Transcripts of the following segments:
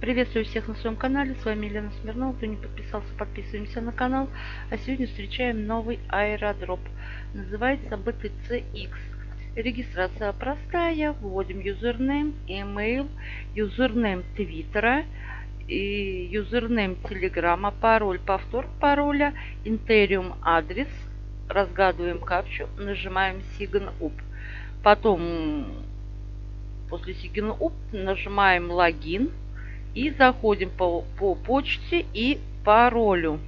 Приветствую всех на своем канале, с вами Елена Смирнова. Кто не подписался, подписываемся на канал. А сегодня встречаем новый airdrop. Называется BTCX. Регистрация простая. Вводим username, email, username твиттера, и username телеграма, пароль, повтор пароля, Ethereum адрес. Разгадываем капчу, нажимаем Sign Up. Потом после Sign Up нажимаем логин и заходим по, по почте и паролю.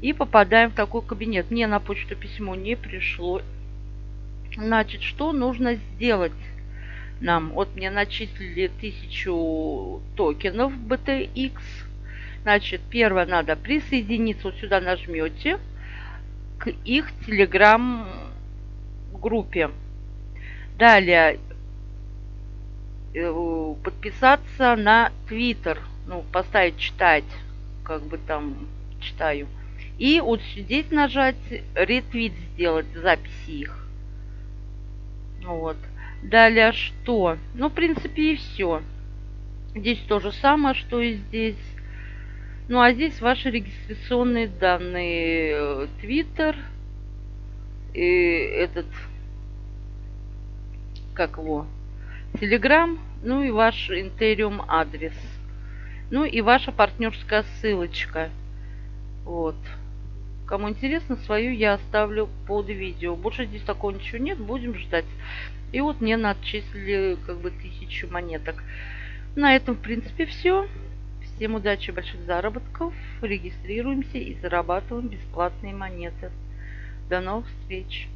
И попадаем в такой кабинет. Мне на почту письмо не пришло. Значит, что нужно сделать нам? Вот мне начислили 1000 токенов BTX. Значит, первое надо присоединиться. Вот сюда нажмете к их телеграм-группе. Далее Э, подписаться на Твиттер, ну, поставить читать, как бы там читаю. И вот здесь нажать ретвит сделать, записи их. Вот. Далее что? Ну, в принципе, и все. Здесь то же самое, что и здесь. Ну, а здесь ваши регистрационные данные. Твиттер. И этот... Как его? Telegram, ну и ваш Ethereum адрес. Ну и ваша партнерская ссылочка. Вот. Кому интересно, свою я оставлю под видео. Больше здесь такого ничего нет, будем ждать. И вот мне начислили как бы тысячу монеток. На этом, в принципе, все. Всем удачи, больших заработков. Регистрируемся и зарабатываем бесплатные монеты. До новых встреч!